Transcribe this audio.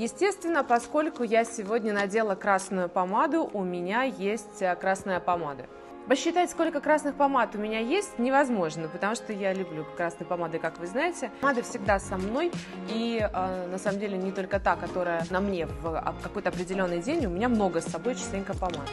Естественно, поскольку я сегодня надела красную помаду, у меня есть э, красная помада. Посчитать, сколько красных помад у меня есть, невозможно, потому что я люблю красные помады, как вы знаете. Помада всегда со мной, и э, на самом деле не только та, которая на мне в а, какой-то определенный день, у меня много с собой частенько помад.